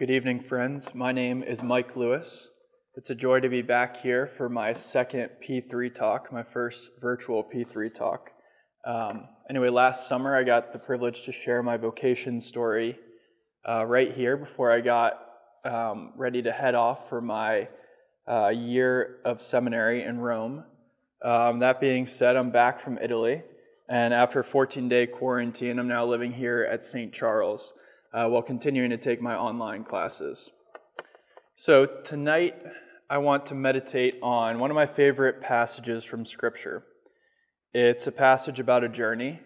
Good evening, friends. My name is Mike Lewis. It's a joy to be back here for my second P3 talk, my first virtual P3 talk. Um, anyway, last summer I got the privilege to share my vocation story uh, right here before I got um, ready to head off for my uh, year of seminary in Rome. Um, that being said, I'm back from Italy, and after a 14 day quarantine, I'm now living here at St. Charles uh, while continuing to take my online classes. So, tonight I want to meditate on one of my favorite passages from Scripture. It's a passage about a journey,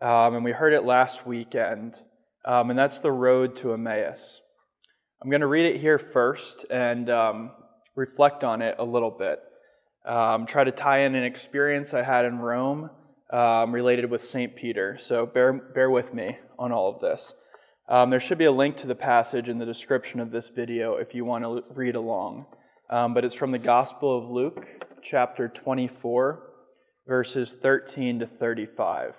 um, and we heard it last weekend, um, and that's the road to Emmaus. I'm going to read it here first and um, reflect on it a little bit. Um, try to tie in an experience I had in Rome um, related with St. Peter. So bear, bear with me on all of this. Um, there should be a link to the passage in the description of this video if you want to read along. Um, but it's from the Gospel of Luke, chapter 24, verses 13 to 35.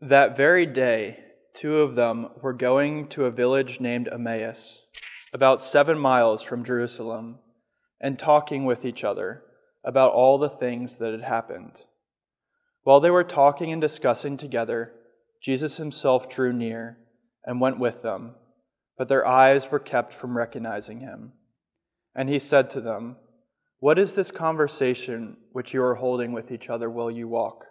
That very day, two of them were going to a village named Emmaus, about seven miles from Jerusalem, and talking with each other about all the things that had happened. While they were talking and discussing together, Jesus himself drew near and went with them, but their eyes were kept from recognizing him. And he said to them, What is this conversation which you are holding with each other while you walk?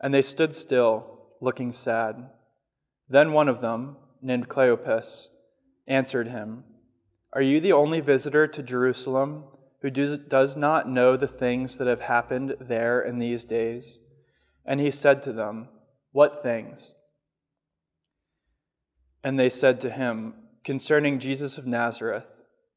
And they stood still, looking sad. Then one of them, named Cleopas, answered him, Are you the only visitor to Jerusalem who does not know the things that have happened there in these days? And he said to them, what things? And they said to him, Concerning Jesus of Nazareth,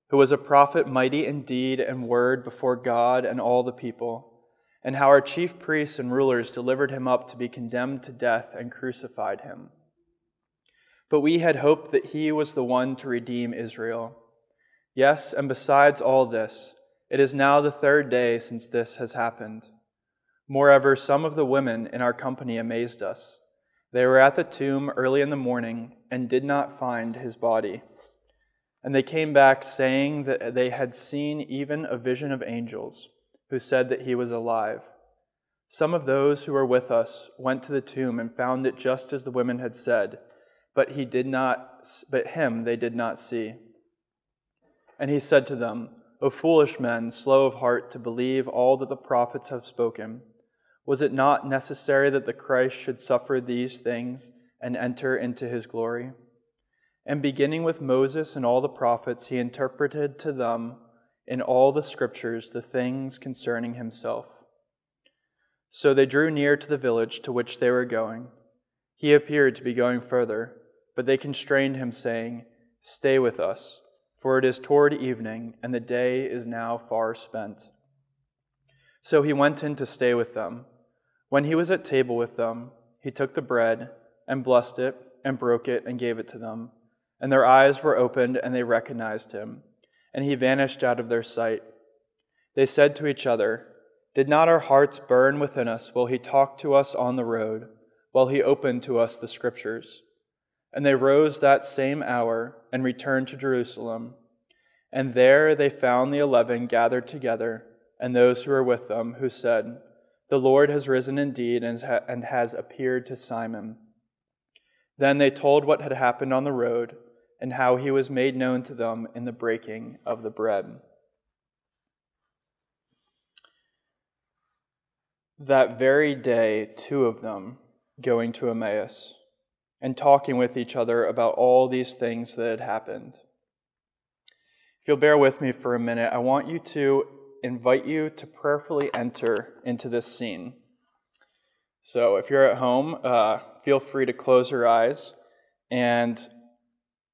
who was a prophet mighty in deed and word before God and all the people, and how our chief priests and rulers delivered him up to be condemned to death and crucified him. But we had hoped that he was the one to redeem Israel. Yes, and besides all this, it is now the third day since this has happened. Moreover, some of the women in our company amazed us. They were at the tomb early in the morning and did not find his body. And they came back saying that they had seen even a vision of angels who said that he was alive. Some of those who were with us went to the tomb and found it just as the women had said, but he did not but him they did not see. And he said to them, O foolish men, slow of heart to believe all that the prophets have spoken. Was it not necessary that the Christ should suffer these things and enter into his glory? And beginning with Moses and all the prophets, he interpreted to them in all the scriptures the things concerning himself. So they drew near to the village to which they were going. He appeared to be going further, but they constrained him, saying, Stay with us, for it is toward evening, and the day is now far spent. So he went in to stay with them. When he was at table with them, he took the bread and blessed it and broke it and gave it to them. And their eyes were opened and they recognized him. And he vanished out of their sight. They said to each other, Did not our hearts burn within us while he talked to us on the road, while he opened to us the scriptures? And they rose that same hour and returned to Jerusalem. And there they found the eleven gathered together, and those who were with them, who said, the Lord has risen indeed and and has appeared to Simon. Then they told what had happened on the road and how he was made known to them in the breaking of the bread. That very day, two of them going to Emmaus and talking with each other about all these things that had happened. If you'll bear with me for a minute, I want you to invite you to prayerfully enter into this scene. So, if you're at home, uh, feel free to close your eyes. And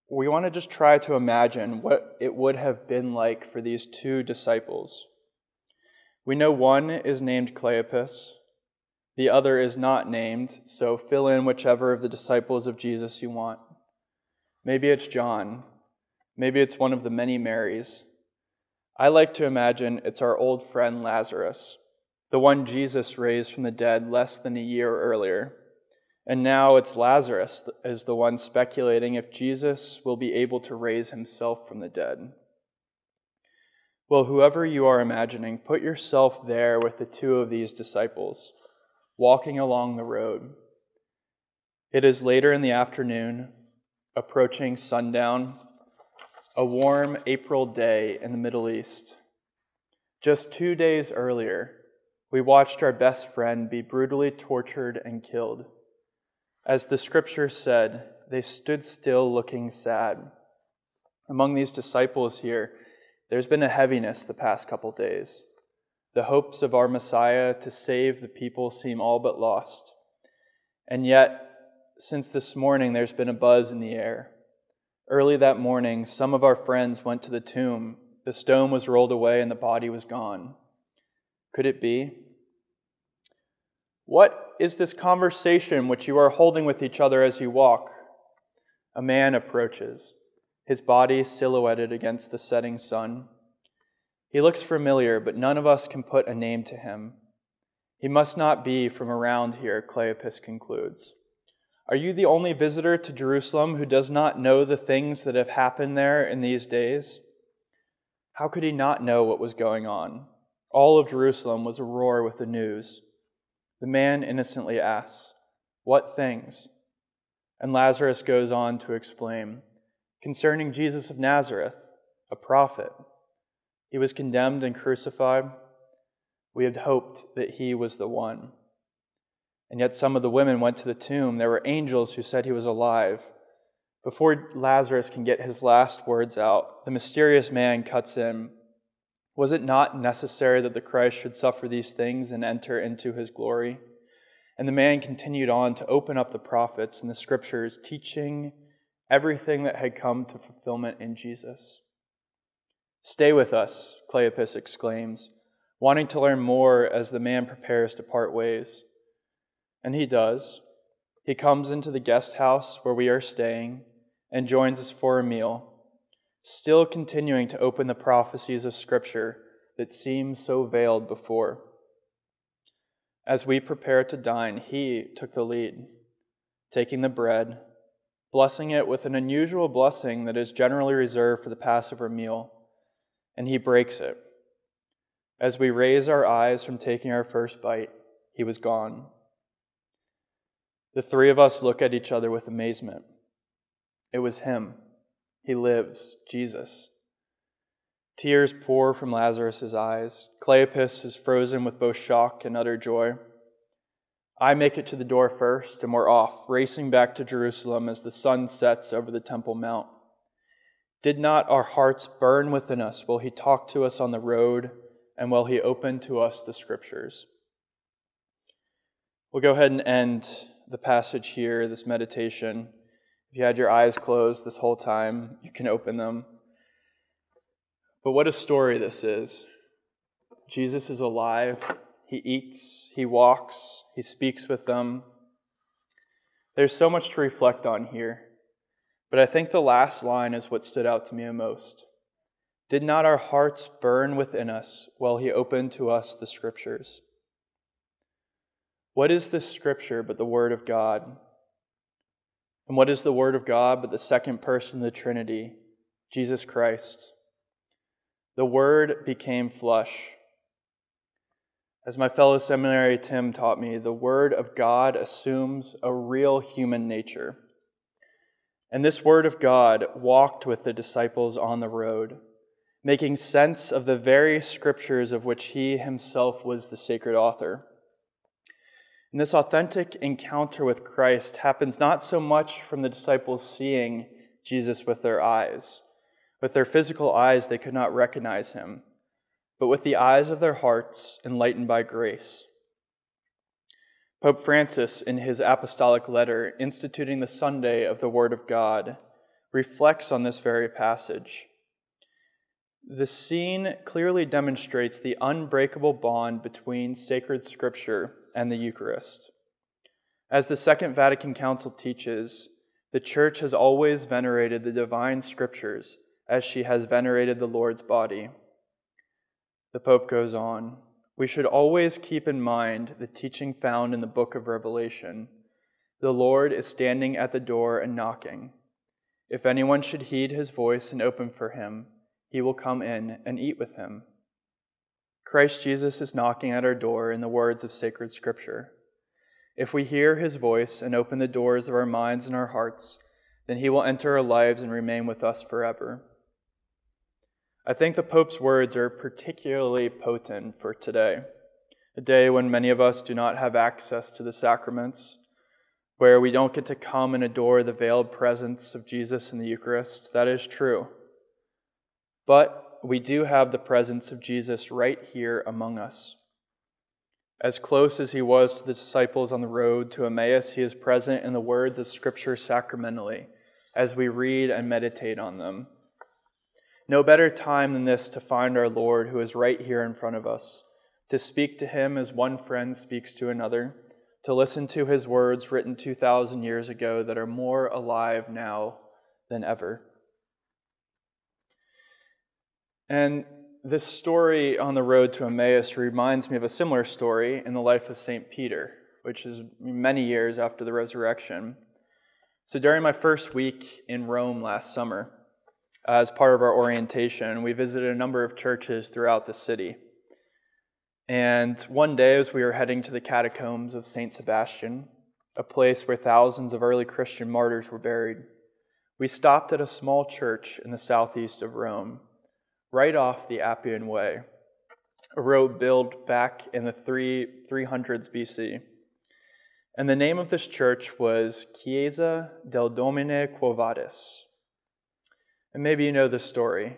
we want to just try to imagine what it would have been like for these two disciples. We know one is named Cleopas, the other is not named, so fill in whichever of the disciples of Jesus you want. Maybe it's John. Maybe it's one of the many Marys. I like to imagine it's our old friend Lazarus, the one Jesus raised from the dead less than a year earlier. And now it's Lazarus as the one speculating if Jesus will be able to raise himself from the dead. Well, whoever you are imagining, put yourself there with the two of these disciples, walking along the road. It is later in the afternoon, approaching sundown, a warm April day in the Middle East. Just two days earlier, we watched our best friend be brutally tortured and killed. As the scripture said, they stood still looking sad. Among these disciples here, there's been a heaviness the past couple days. The hopes of our Messiah to save the people seem all but lost. And yet, since this morning, there's been a buzz in the air. Early that morning, some of our friends went to the tomb. The stone was rolled away and the body was gone. Could it be? What is this conversation which you are holding with each other as you walk? A man approaches, his body silhouetted against the setting sun. He looks familiar, but none of us can put a name to him. He must not be from around here, Cleopas concludes. Are you the only visitor to Jerusalem who does not know the things that have happened there in these days? How could he not know what was going on? All of Jerusalem was aroar with the news. The man innocently asks, What things? And Lazarus goes on to explain concerning Jesus of Nazareth, a prophet. He was condemned and crucified. We had hoped that he was the one. And yet some of the women went to the tomb. There were angels who said he was alive. Before Lazarus can get his last words out, the mysterious man cuts in was it not necessary that the Christ should suffer these things and enter into his glory? And the man continued on to open up the prophets and the scriptures, teaching everything that had come to fulfillment in Jesus. Stay with us, Cleopas exclaims, wanting to learn more as the man prepares to part ways. And he does. He comes into the guest house where we are staying and joins us for a meal still continuing to open the prophecies of Scripture that seemed so veiled before. As we prepare to dine, he took the lead, taking the bread, blessing it with an unusual blessing that is generally reserved for the Passover meal, and he breaks it. As we raise our eyes from taking our first bite, he was gone. The three of us look at each other with amazement. It was him. He lives, Jesus. Tears pour from Lazarus's eyes. Cleopas is frozen with both shock and utter joy. I make it to the door first, and we're off, racing back to Jerusalem as the sun sets over the Temple Mount. Did not our hearts burn within us while he talked to us on the road and while he opened to us the scriptures? We'll go ahead and end the passage here, this meditation. If you had your eyes closed this whole time, you can open them. But what a story this is. Jesus is alive. He eats, he walks, he speaks with them. There's so much to reflect on here. But I think the last line is what stood out to me most. Did not our hearts burn within us while he opened to us the scriptures? What is this scripture but the Word of God? And what is the Word of God but the second person of the Trinity, Jesus Christ? The Word became flesh. As my fellow seminary Tim taught me, the Word of God assumes a real human nature. And this Word of God walked with the disciples on the road, making sense of the very scriptures of which he himself was the sacred author. And this authentic encounter with Christ happens not so much from the disciples seeing Jesus with their eyes. With their physical eyes, they could not recognize him, but with the eyes of their hearts enlightened by grace. Pope Francis, in his apostolic letter instituting the Sunday of the Word of God, reflects on this very passage. The scene clearly demonstrates the unbreakable bond between sacred scripture and the Eucharist. As the Second Vatican Council teaches, the Church has always venerated the divine scriptures as she has venerated the Lord's body. The Pope goes on We should always keep in mind the teaching found in the book of Revelation The Lord is standing at the door and knocking. If anyone should heed his voice and open for him, he will come in and eat with him. Christ Jesus is knocking at our door in the words of sacred scripture. If we hear his voice and open the doors of our minds and our hearts, then he will enter our lives and remain with us forever. I think the Pope's words are particularly potent for today, a day when many of us do not have access to the sacraments where we don't get to come and adore the veiled presence of Jesus in the Eucharist. That is true. But we do have the presence of Jesus right here among us. As close as he was to the disciples on the road to Emmaus, he is present in the words of Scripture sacramentally as we read and meditate on them. No better time than this to find our Lord who is right here in front of us, to speak to him as one friend speaks to another to listen to his words written 2,000 years ago that are more alive now than ever. And this story on the road to Emmaus reminds me of a similar story in the life of St. Peter, which is many years after the resurrection. So during my first week in Rome last summer, as part of our orientation, we visited a number of churches throughout the city. And one day, as we were heading to the catacombs of St. Sebastian, a place where thousands of early Christian martyrs were buried, we stopped at a small church in the southeast of Rome, right off the Appian Way, a road built back in the three, 300s BC. And the name of this church was Chiesa del Domine Quo Vadis. And maybe you know this story.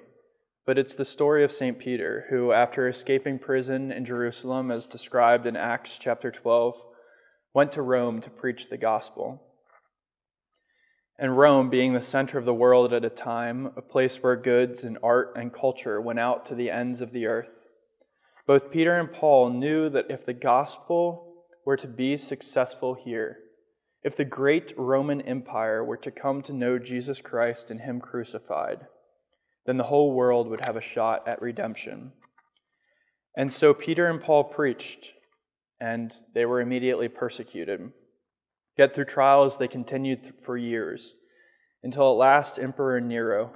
But it's the story of St. Peter, who, after escaping prison in Jerusalem, as described in Acts chapter 12, went to Rome to preach the gospel. And Rome, being the center of the world at a time, a place where goods and art and culture went out to the ends of the earth, both Peter and Paul knew that if the gospel were to be successful here, if the great Roman Empire were to come to know Jesus Christ and Him crucified, then the whole world would have a shot at redemption. And so Peter and Paul preached, and they were immediately persecuted. Yet through trials, they continued for years, until at last Emperor Nero,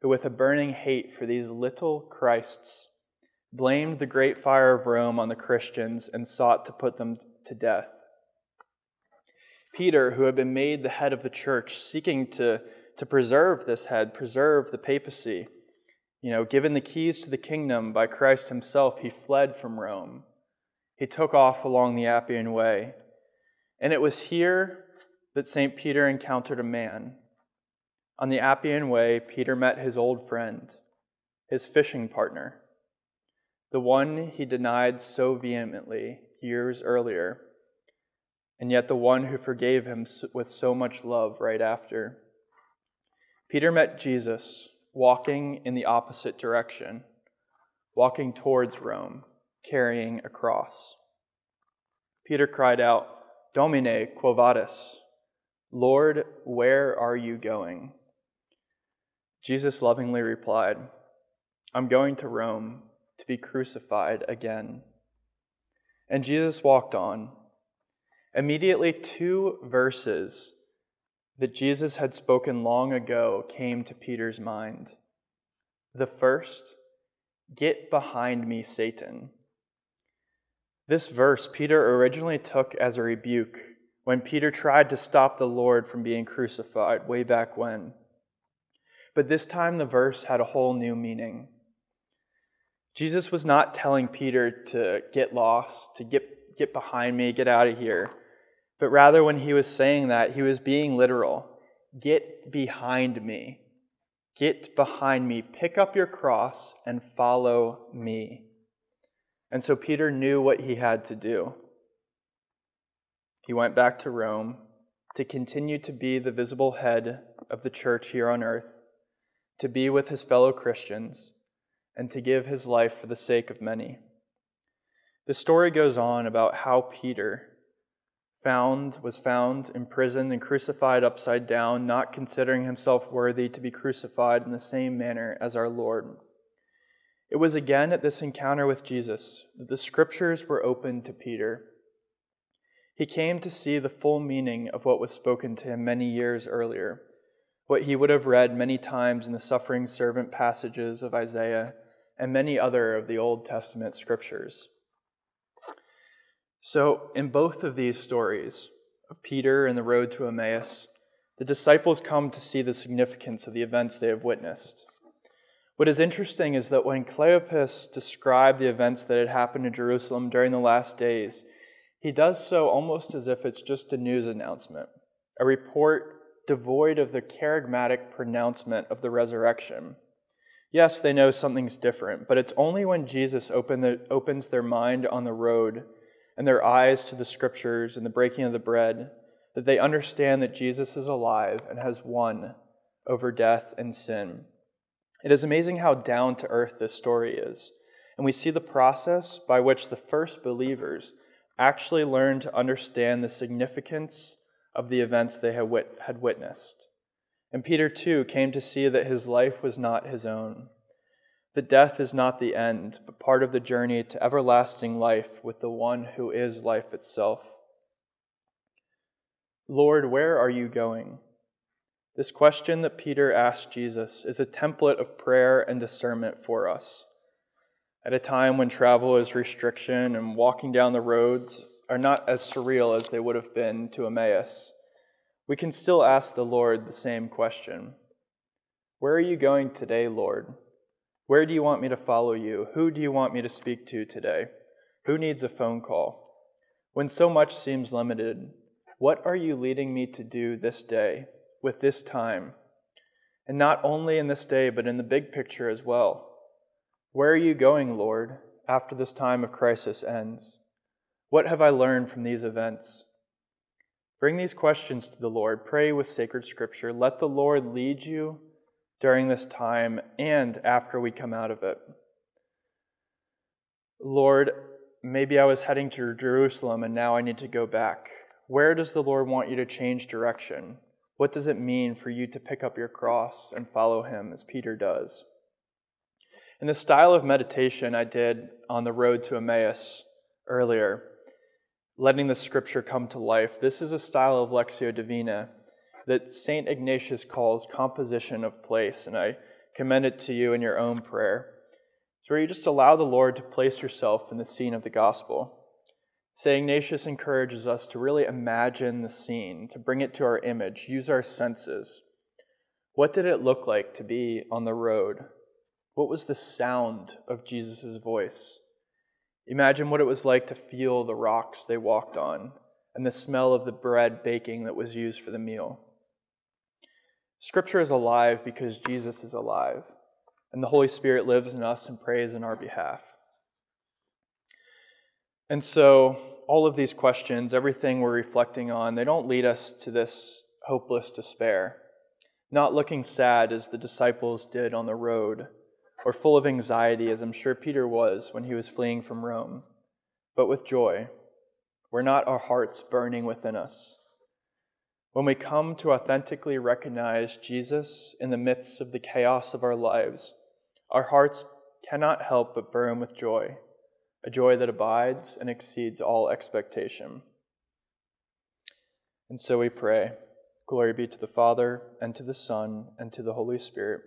who with a burning hate for these little Christs, blamed the great fire of Rome on the Christians and sought to put them to death. Peter, who had been made the head of the church, seeking to to preserve this head, preserve the papacy. You know, given the keys to the kingdom by Christ himself, he fled from Rome. He took off along the Appian Way. And it was here that St. Peter encountered a man. On the Appian Way, Peter met his old friend, his fishing partner, the one he denied so vehemently years earlier, and yet the one who forgave him with so much love right after. Peter met Jesus walking in the opposite direction, walking towards Rome, carrying a cross. Peter cried out, Domine, quo vadis? Lord, where are you going? Jesus lovingly replied, I'm going to Rome to be crucified again. And Jesus walked on. Immediately, two verses that Jesus had spoken long ago came to Peter's mind. The first, Get behind me, Satan. This verse Peter originally took as a rebuke when Peter tried to stop the Lord from being crucified way back when. But this time the verse had a whole new meaning. Jesus was not telling Peter to get lost, to get, get behind me, get out of here. But rather, when he was saying that, he was being literal. Get behind me. Get behind me. Pick up your cross and follow me. And so Peter knew what he had to do. He went back to Rome to continue to be the visible head of the church here on earth, to be with his fellow Christians, and to give his life for the sake of many. The story goes on about how Peter, found was found imprisoned and crucified upside down not considering himself worthy to be crucified in the same manner as our lord it was again at this encounter with jesus that the scriptures were opened to peter He came to see the full meaning of what was spoken to him many years earlier, what he would have read many times in the suffering servant passages of Isaiah and many other of the Old Testament scriptures. So, in both of these stories of Peter and the road to Emmaus, the disciples come to see the significance of the events they have witnessed. What is interesting is that when Cleopas described the events that had happened in Jerusalem during the last days, he does so almost as if it's just a news announcement, a report devoid of the charismatic pronouncement of the resurrection. Yes, they know something's different, but it's only when Jesus open the, opens their mind on the road and their eyes to the scriptures and the breaking of the bread that they understand that Jesus is alive and has won over death and sin. It is amazing how down to earth this story is. And we see the process by which the first believers actually learned to understand the significance of the events they had, wit- had witnessed. And Peter, too, came to see that his life was not his own, that death is not the end, but part of the journey to everlasting life with the one who is life itself. Lord, where are you going? This question that Peter asked Jesus is a template of prayer and discernment for us. At a time when travel is restriction and walking down the roads are not as surreal as they would have been to Emmaus, we can still ask the Lord the same question Where are you going today, Lord? Where do you want me to follow you? Who do you want me to speak to today? Who needs a phone call? When so much seems limited, what are you leading me to do this day? With this time. And not only in this day, but in the big picture as well. Where are you going, Lord, after this time of crisis ends? What have I learned from these events? Bring these questions to the Lord. Pray with sacred scripture. Let the Lord lead you during this time and after we come out of it. Lord, maybe I was heading to Jerusalem and now I need to go back. Where does the Lord want you to change direction? What does it mean for you to pick up your cross and follow him as Peter does? In the style of meditation I did on the road to Emmaus earlier, letting the scripture come to life, this is a style of Lectio Divina that St. Ignatius calls composition of place, and I commend it to you in your own prayer. It's where you just allow the Lord to place yourself in the scene of the gospel. St. Ignatius encourages us to really imagine the scene, to bring it to our image, use our senses. What did it look like to be on the road? What was the sound of Jesus' voice? Imagine what it was like to feel the rocks they walked on and the smell of the bread baking that was used for the meal. Scripture is alive because Jesus is alive, and the Holy Spirit lives in us and prays in our behalf. And so, all of these questions, everything we're reflecting on, they don't lead us to this hopeless despair. Not looking sad as the disciples did on the road, or full of anxiety as I'm sure Peter was when he was fleeing from Rome, but with joy. We're not our hearts burning within us. When we come to authentically recognize Jesus in the midst of the chaos of our lives, our hearts cannot help but burn with joy a joy that abides and exceeds all expectation. And so we pray Glory be to the Father, and to the Son, and to the Holy Spirit,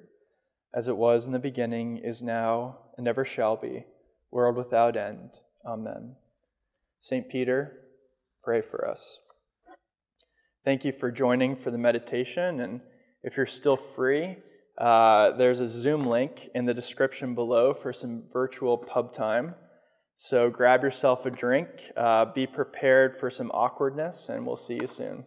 as it was in the beginning, is now, and ever shall be, world without end. Amen. St. Peter, pray for us. Thank you for joining for the meditation. And if you're still free, uh, there's a Zoom link in the description below for some virtual pub time. So grab yourself a drink, uh, be prepared for some awkwardness, and we'll see you soon.